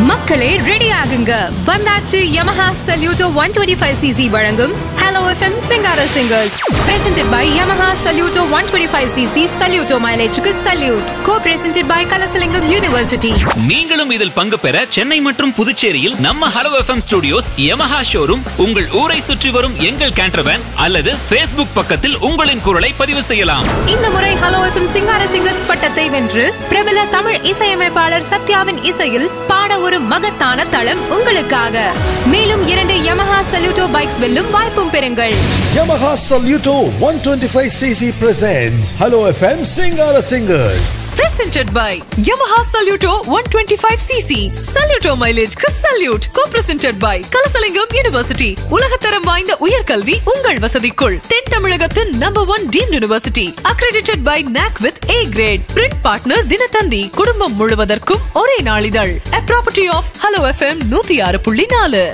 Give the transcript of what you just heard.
மக்களே ரெடி ஆகுங்க. வந்தாச்சு Yamaha Saluto one twenty five CC வழங்கும் hello FM Singara singers presented by Yamaha Saluto 125cc Saluto மைலேஜுக்கு salute co presented by Kalasalingam university நீங்களும் இதில் பங்கு பெற சென்னை மற்றும் புதுச்சேரியில் நம்ம hello FM studios Yamaha showroom உங்கள் ஊரை சுற்றி வரும் எங்கள் கேண்டர்வேன் அல்லது Facebook பக்கத்தில் உங்களின் குரலை பதிவு செய்யலாம். இந்த முறை ஹலோ எஃப்எம் சிங்கார சிங்கர்ஸ் பட்டத்தை வென்று பிரபல தமிழ் இசையமைப்பாளர் சத்யாவின் இசையில் பாட ஒரு மகத்தான தளம் உங்களுக்காக. மேலும் இரண்டு Saluto பைக்ஸ் வெல்லும் வாய்ப்பும் பெறுங்கள் Yamaha Saluto 125cc presents Hello FM Singara Singers. presented by Yamaha Saluto 125cc Saluto mileage க்கு salute co-presented by Kalasalingam university உலகத்தரம் வாய்ந்த உயர்கல்வி உங்கள் வசதிக்குள் தென் தமிழகத்தின் number one deemed university accredited by NAC with A grade print partner Dinathanthi குடும்பம் முழுவதற்கும் ஒரே நாளிதழ் a property of Hello FM நூத்தி ஆறு புள்ளி நாலு